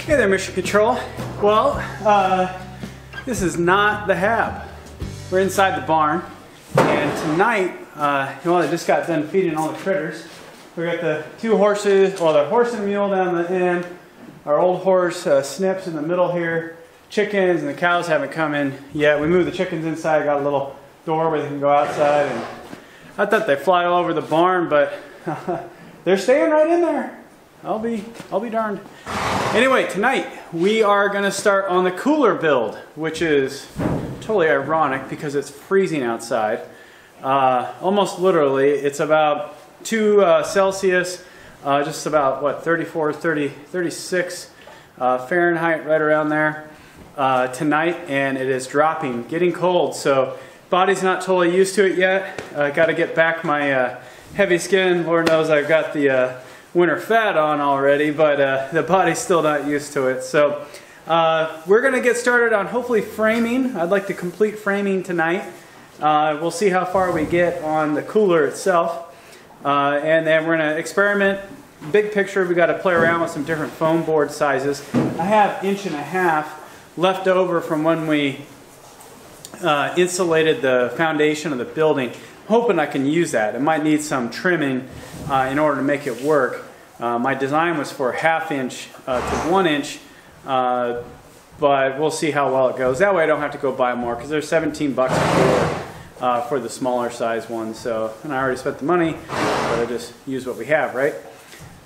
Hey there, Mission Control. Well, uh, this is not the hab. We're inside the barn, and tonight, uh, well, I just got done feeding all the critters. We got the two horses, well, the horse and mule down the end, our old horse uh, Snips in the middle here, chickens and the cows haven't come in yet. We moved the chickens inside, got a little door where they can go outside, and I thought they'd fly all over the barn, but they're staying right in there. I'll be, I'll be darned. Anyway, tonight we are gonna start on the cooler build, which is totally ironic because it's freezing outside. Uh, almost literally, it's about two uh, Celsius, uh, just about what, 34, 30, 36 uh, Fahrenheit, right around there uh, tonight, and it is dropping, getting cold. So body's not totally used to it yet. I got to get back my uh, heavy skin. Lord knows I've got the winter fat on already, but uh, the body's still not used to it. So uh, we're going to get started on hopefully framing. I'd like to complete framing tonight. Uh, we'll see how far we get on the cooler itself. Uh, and then we're going to experiment. Big picture, we got to play around with some different foam board sizes. I have inch and a half left over from when we uh, insulated the foundation of the building hoping I can use that. It might need some trimming uh, in order to make it work. Uh, my design was for half inch uh, to one inch, uh, but we'll see how well it goes. That way I don't have to go buy more because they're 17 bucks for, uh, for the smaller size ones. So, and I already spent the money, but I just use what we have, right?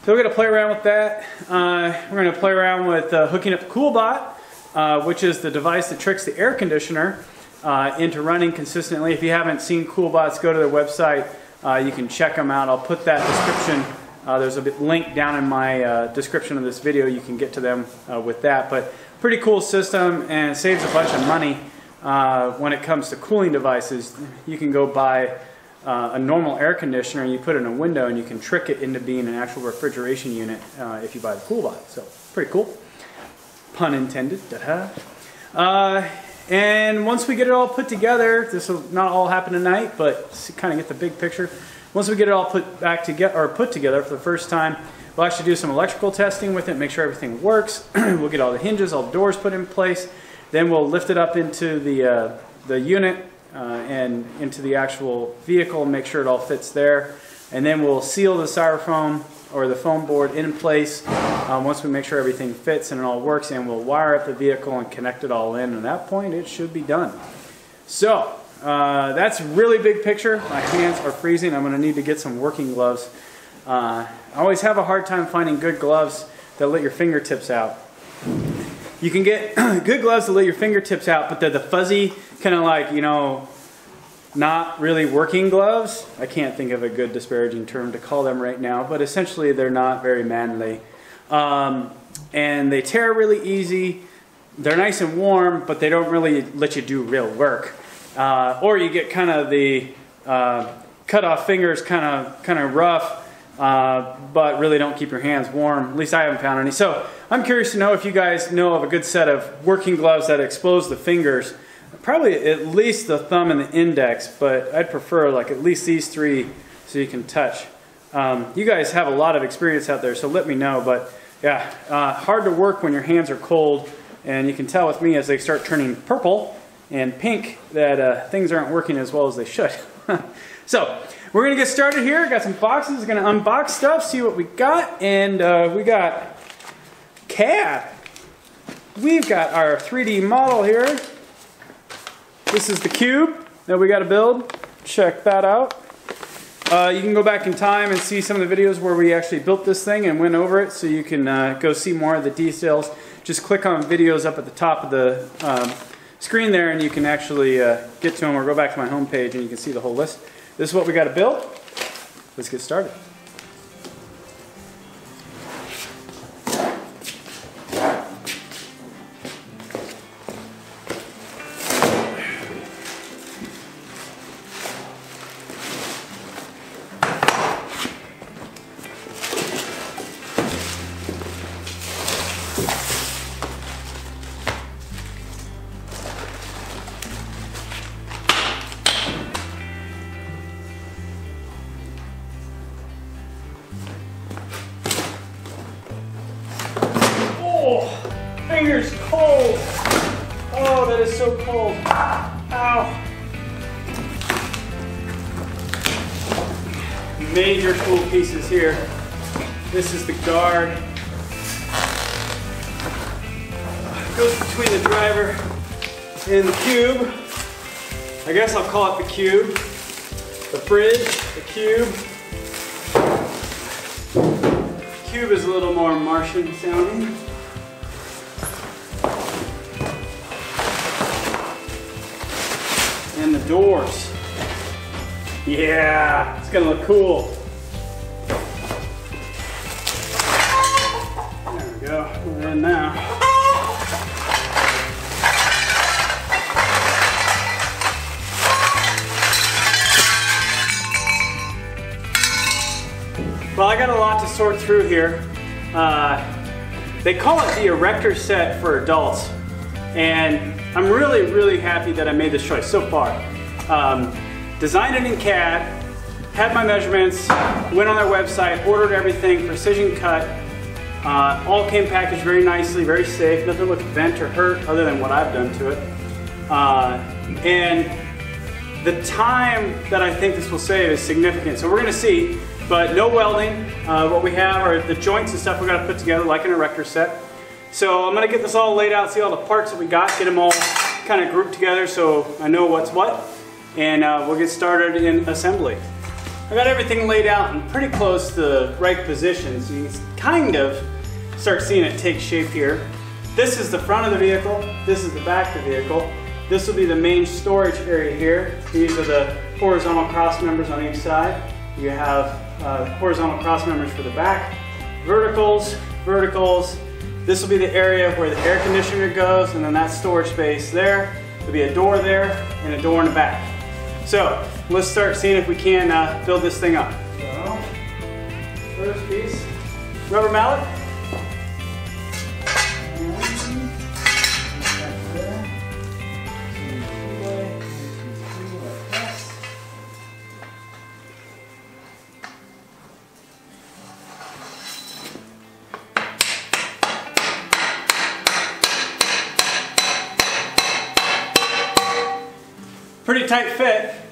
So we're going to play around with that. Uh, we're going to play around with hooking up the CoolBot, which is the device that tricks the air conditioner into running consistently. If you haven't seen CoolBots, go to their website. You can check them out. I'll put that description. Uh, there's a link down in my uh, description of this video. You can get to them uh, with that. But pretty cool system and saves a bunch of money uh, when it comes to cooling devices. You can go buy a normal air conditioner and you put it in a window and you can trick it into being an actual refrigeration unit if you buy the CoolBot. So pretty cool. Pun intended. Uh, and once we get it all put together, this will not all happen tonight, but kind of get the big picture. Once we get it all put back together or put together for the first time, we'll actually do some electrical testing with it, make sure everything works. we'll get all the hinges, all the doors put in place. Then we'll lift it up into the uh, the unit uh, and into the actual vehicle, make sure it all fits there. And then we'll seal the styrofoam or the foam board in place um, once we make sure everything fits and it all works and we'll wire up the vehicle and connect it all in and at that point it should be done. So uh, that's really big picture. My hands are freezing. I'm going to need to get some working gloves. Uh, I always have a hard time finding good gloves that let your fingertips out. You can get good gloves that let your fingertips out, but they're the fuzzy, kind of like, you know, not really working gloves. I can't think of a good disparaging term to call them right now, but essentially they're not very manly. Um, and they tear really easy. They're nice and warm, but they don't really let you do real work. Uh, or you get kind of the uh, cut off fingers, kind of kind of rough, uh, but really don't keep your hands warm. At least I haven't found any. So I'm curious to know if you guys know of a good set of working gloves that expose the fingers probably at least the thumb and the index, but I'd prefer like at least these three so you can touch. Um, you guys have a lot of experience out there, so let me know. But yeah, uh, hard to work when your hands are cold, and you can tell with me as they start turning purple and pink that uh, things aren't working as well as they should. so we're gonna get started here. Got some boxes. Gonna unbox stuff, see what we got, and uh, we got CAD. We've got our 3D model here. This is the cube that we got to build. Check that out. Uh, you can go back in time and see some of the videos where we actually built this thing and went over it so you can uh, go see more of the details. Just click on videos up at the top of the um, screen there and you can actually uh, get to them or go back to my home page and you can see the whole list. This is what we got to build. Let's get started. Major tool pieces here. This is the guard. Goes between the driver and the cube. I guess I'll call it the cube. The fridge, the cube. Cube is a little more Martian sounding. And the doors. Yeah, it's gonna look cool. There we go, we're in now. Well, I got a lot to sort through here. Uh, they call it the erector set for adults. And I'm really, really happy that I made this choice so far. Um, designed it in CAD, had my measurements, went on their website, ordered everything, precision cut. Uh, all came packaged very nicely, very safe. Nothing looked bent or hurt other than what I've done to it. Uh, and the time that I think this will save is significant. So we're gonna see, but no welding. Uh, what we have are the joints and stuff we're gonna put together like an erector set. So I'm gonna get this all laid out, see all the parts that we got, get them all kind of grouped together so I know what's what. And uh, we'll get started in assembly. I got everything laid out in pretty close to the right positions. You can kind of start seeing it take shape here. This is the front of the vehicle. This is the back of the vehicle. This will be the main storage area here. These are the horizontal cross members on each side. You have uh, horizontal cross members for the back, verticals, verticals. This will be the area where the air conditioner goes and then that storage space there. There'll be a door there and a door in the back. So let's start seeing if we can uh, build this thing up. So, first piece, rubber mallet. Tight fit.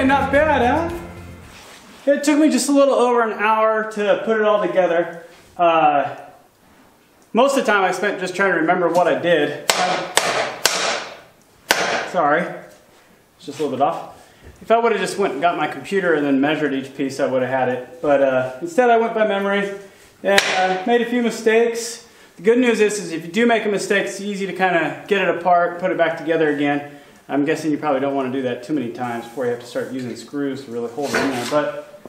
Hey, not bad, huh? It took me just a little over an hour to put it all together. Uh, most of the time I spent just trying to remember what I did. Sorry, it's just a little bit off. If I would have just went and got my computer and then measured each piece, I would have had it. But uh, instead I went by memory and uh, made a few mistakes. The good news is, is if you do make a mistake, it's easy to kind of get it apart, put it back together again. I'm guessing you probably don't want to do that too many times before you have to start using screws to really hold it in there. But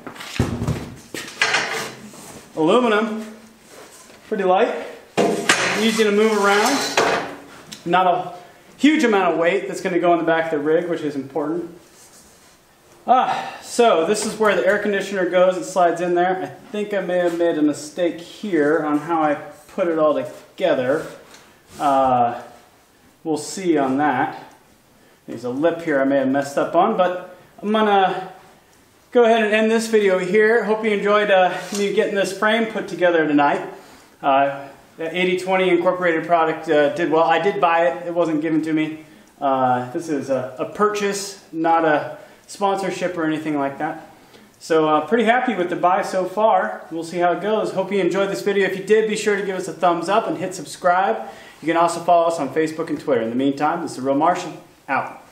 aluminum, pretty light, easy to move around. Not a huge amount of weight that's going to go in the back of the rig, which is important. Ah, so this is where the air conditioner goes. It slides in there. I think I may have made a mistake here on how I put it all together. Uh, we'll see on that. There's a lip here I may have messed up on, but I'm gonna go ahead and end this video here. Hope you enjoyed uh, me getting this frame put together tonight. Uh, the 80/20 incorporated product uh, did well. I did buy it. It wasn't given to me. Uh, this is a, a purchase, not a sponsorship or anything like that. So uh, pretty happy with the buy so far. We'll see how it goes. Hope you enjoyed this video. If you did, be sure to give us a thumbs up and hit subscribe. You can also follow us on Facebook and Twitter. In the meantime, this is Real Martian, out.